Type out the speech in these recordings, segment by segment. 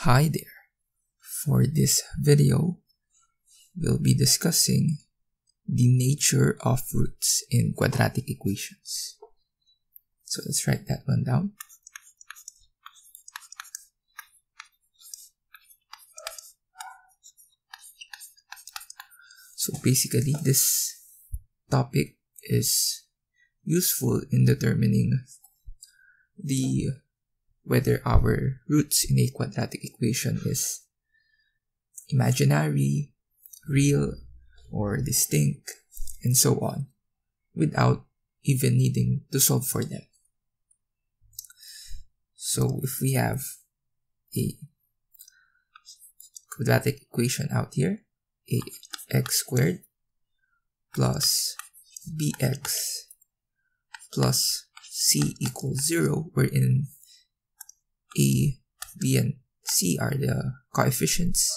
Hi there. For this video, we'll be discussing the nature of roots in quadratic equations. So let's write that one down. So basically, this topic is useful in determining the whether our roots in a quadratic equation is imaginary, real, or distinct, and so on, without even needing to solve for them. So if we have a quadratic equation out here, a x squared plus bx plus c equals 0, wherein a, b, and c are the coefficients.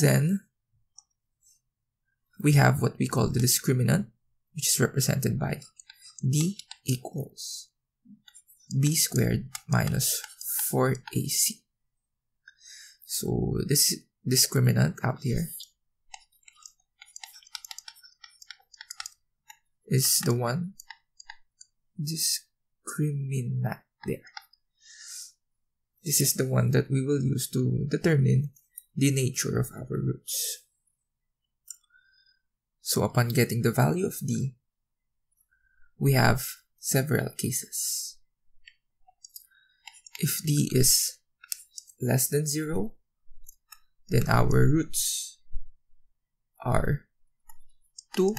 Then we have what we call the discriminant, which is represented by d equals b squared minus 4ac. So this discriminant out here is the one discriminant there. This is the one that we will use to determine the nature of our roots. So upon getting the value of d, we have several cases. If d is less than 0, then our roots are 2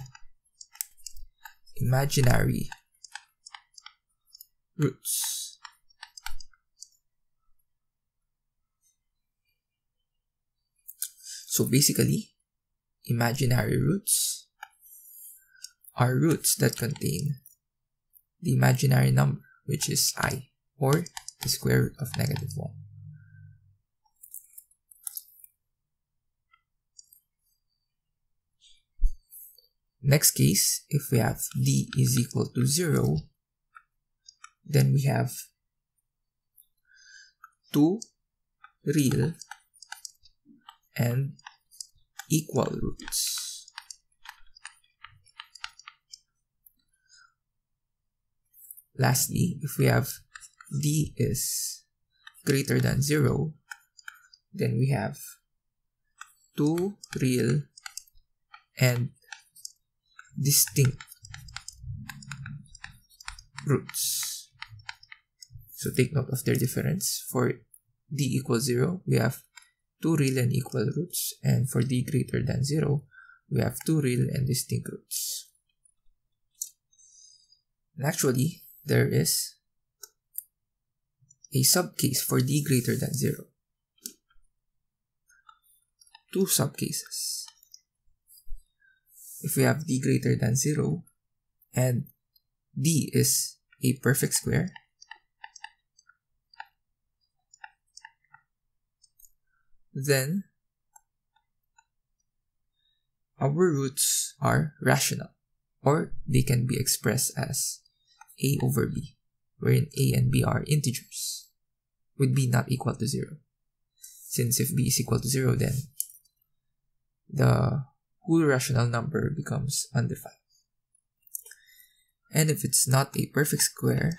imaginary roots. So basically, imaginary roots are roots that contain the imaginary number, which is i, or the square root of negative 1. Next case, if we have d is equal to 0, then we have two real and equal roots. Lastly, if we have d is greater than 0, then we have two real and distinct roots. So take note of their difference. For d equals 0, we have two real and equal roots. And for d greater than 0, we have two real and distinct roots. And actually, there is a subcase for d greater than 0. Two subcases. If we have d greater than 0 and d is a perfect square, then our roots are rational or they can be expressed as a over b wherein a and b are integers with b not equal to 0 since if b is equal to 0 then the whole rational number becomes undefined. And if it's not a perfect square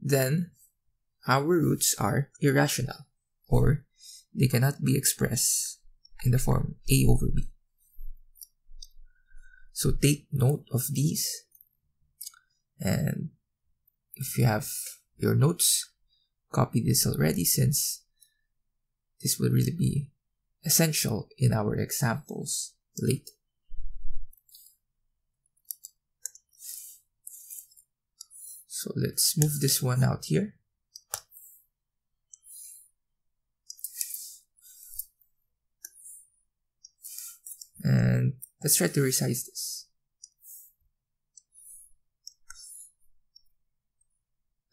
then our roots are irrational or they cannot be expressed in the form a over b. So take note of these and if you have your notes, copy this already since this will really be essential in our examples later. So let's move this one out here. And let's try to resize this.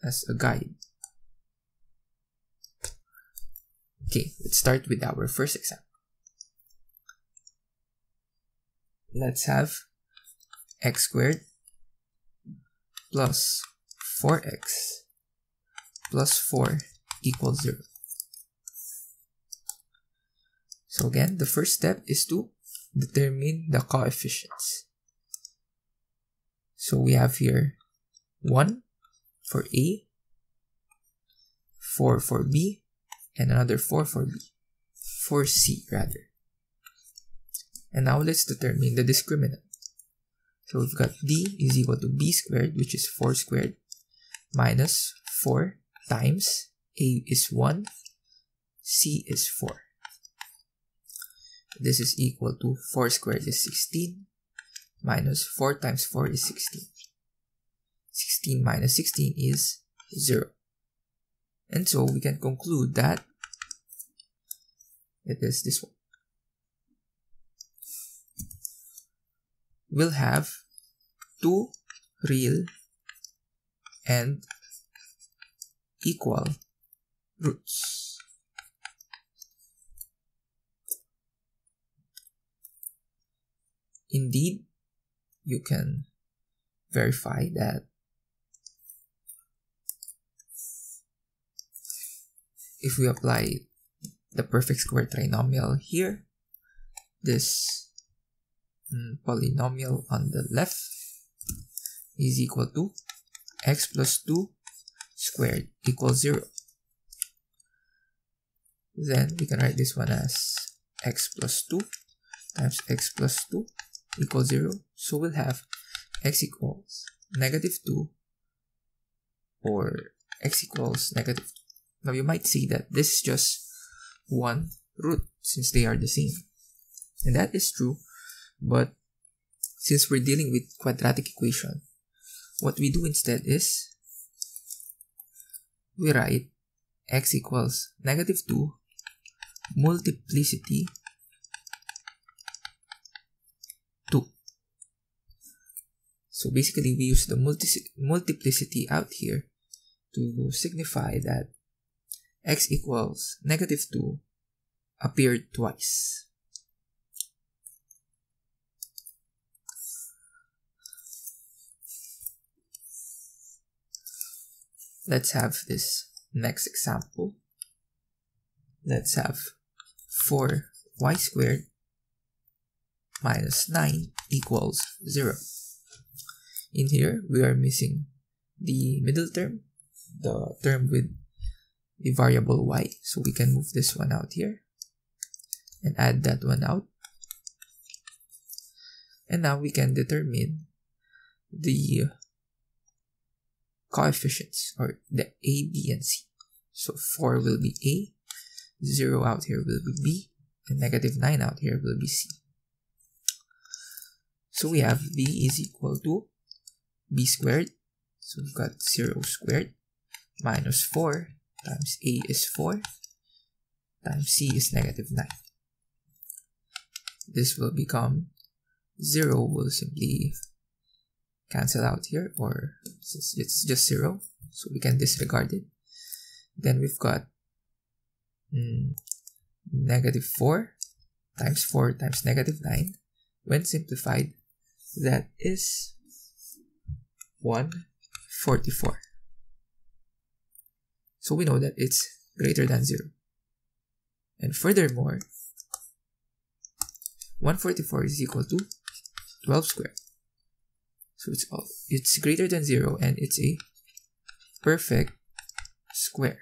As a guide. Okay, let's start with our first example. Let's have x squared plus 4x plus 4 equals 0. So again, the first step is to determine the coefficients. So we have here 1 for A, 4 for B, and another 4 for B. For C, rather. And now let's determine the discriminant. So we've got D is equal to B squared, which is 4 squared, minus 4 times A is 1, C is 4. This is equal to 4 squared is 16, minus 4 times 4 is 16. 16 minus 16 is 0. And so we can conclude that it is this one. We'll have two real and equal roots. Indeed, you can verify that if we apply the perfect square trinomial here, this mm, polynomial on the left is equal to x plus 2 squared equals 0. Then we can write this one as x plus 2 times x plus 2 equals 0. So we'll have x equals negative 2 or x equals negative 2. Now you might see that this is just one root since they are the same. And that is true, but since we're dealing with quadratic equation, what we do instead is we write x equals negative 2 multiplicity 2. So basically we use the multi multiplicity out here to signify that x equals negative 2 appeared twice. Let's have this next example. Let's have 4y squared minus 9 equals 0. In here, we are missing the middle term, the term with the variable y. So we can move this one out here and add that one out. And now we can determine the coefficients or the a, b, and c. So 4 will be a, 0 out here will be b, and negative 9 out here will be c. So we have b is equal to b squared. So we've got 0 squared minus 4 times a is 4 times c is negative 9. This will become 0 will simply cancel out here or it's just 0 so we can disregard it. Then we've got mm, negative 4 times 4 times negative 9 when simplified that is 144 so we know that it's greater than 0. And furthermore, 144 is equal to 12 squared. So it's all, it's greater than 0 and it's a perfect square.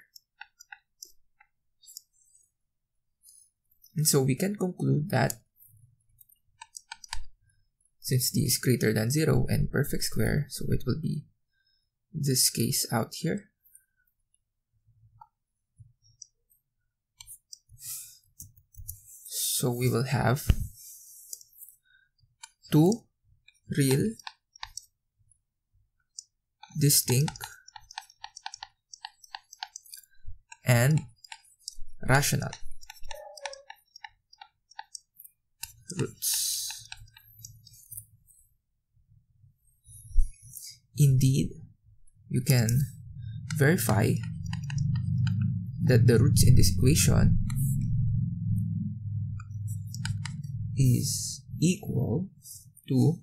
And so we can conclude that since d is greater than 0 and perfect square, so it will be this case out here. So we will have two real, distinct, and rational roots. Indeed, you can verify that the roots in this equation is equal to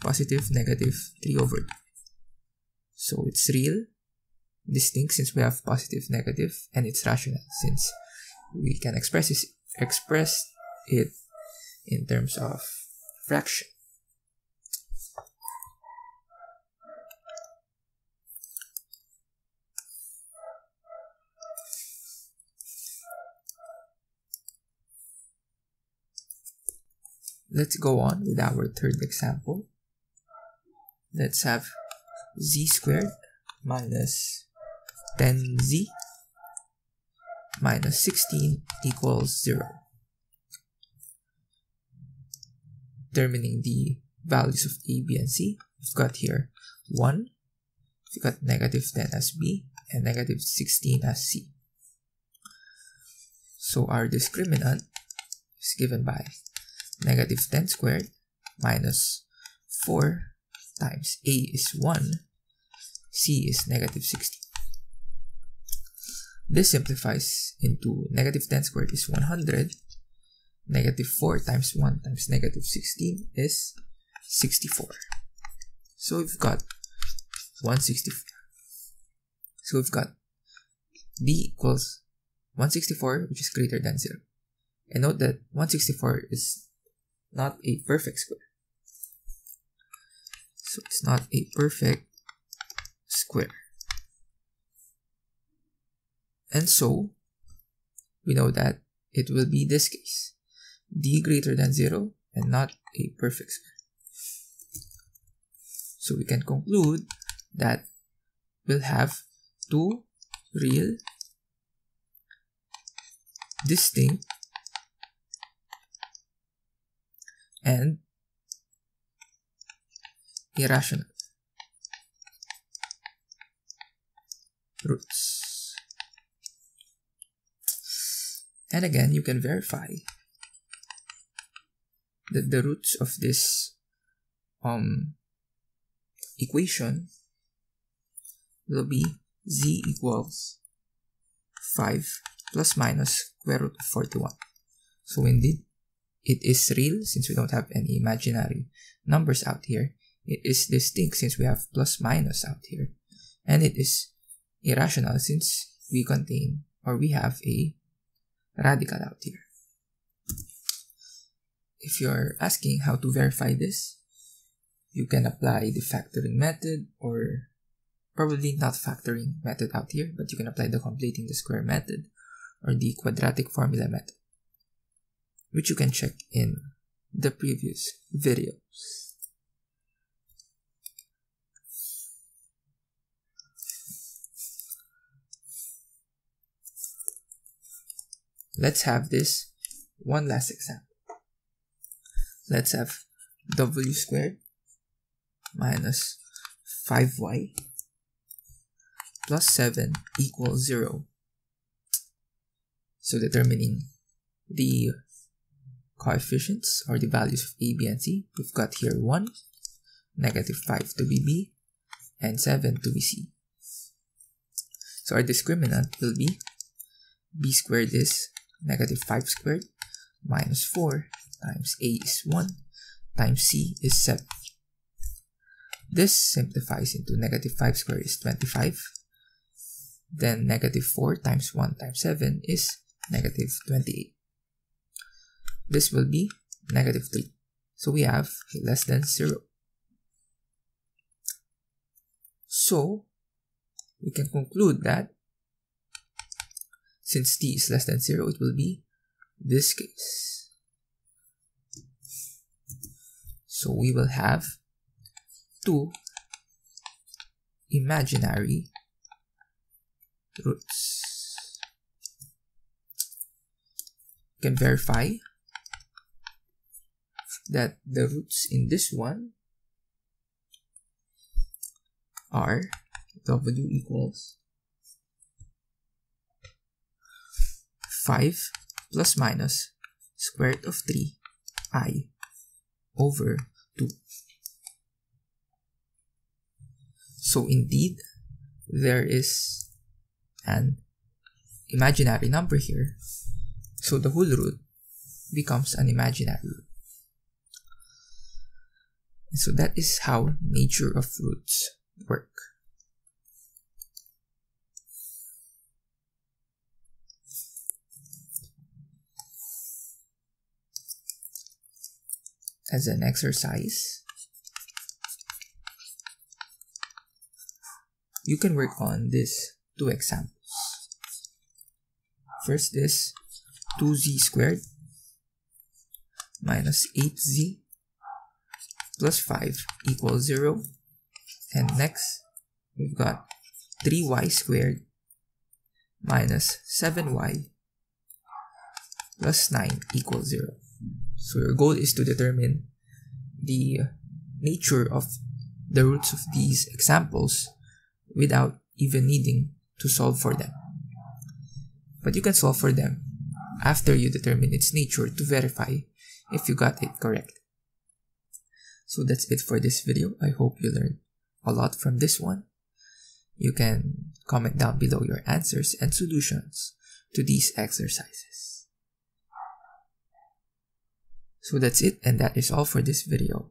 positive, negative 3 over 2. So it's real, distinct since we have positive, negative, and it's rational since we can express, this, express it in terms of fraction. Let's go on with our third example. Let's have z squared minus 10z minus 16 equals 0. Determining the values of a, b, and c, we've got here 1, we've got negative 10 as b, and negative 16 as c. So our discriminant is given by negative 10 squared minus 4 times a is 1, c is negative 16. This simplifies into negative 10 squared is 100, negative 4 times 1 times negative 16 is 64. So we've got 164. So we've got b equals 164, which is greater than 0. And note that 164 is not a perfect square. So it's not a perfect square. And so, we know that it will be this case. d greater than 0 and not a perfect square. So we can conclude that we'll have two real, distinct, and irrational roots. And again, you can verify that the roots of this um, equation will be z equals 5 plus minus square root of 41. So indeed, it is real since we don't have any imaginary numbers out here. It is distinct since we have plus minus out here. And it is irrational since we contain or we have a radical out here. If you're asking how to verify this, you can apply the factoring method or probably not factoring method out here, but you can apply the completing the square method or the quadratic formula method which you can check in the previous videos. Let's have this one last example. Let's have w squared minus 5y plus 7 equals 0. So determining the coefficients or the values of a, b, and c. We've got here 1, negative 5 to be b, and 7 to be c. So our discriminant will be b squared is negative 5 squared minus 4 times a is 1 times c is 7. This simplifies into negative 5 squared is 25. Then negative 4 times 1 times 7 is negative 28 this will be negative 3. So we have less than 0. So we can conclude that since t is less than 0, it will be this case. So we will have two imaginary roots. You can verify that the roots in this one are w equals 5 plus minus square root of 3 i over 2. So indeed, there is an imaginary number here. So the whole root becomes an imaginary root. So that is how nature of roots work. As an exercise, you can work on this two examples. First is 2z squared minus 8z plus 5 equals 0. And next, we've got 3y squared minus 7y plus 9 equals 0. So your goal is to determine the nature of the roots of these examples without even needing to solve for them. But you can solve for them after you determine its nature to verify if you got it correct. So that's it for this video. I hope you learned a lot from this one. You can comment down below your answers and solutions to these exercises. So that's it and that is all for this video.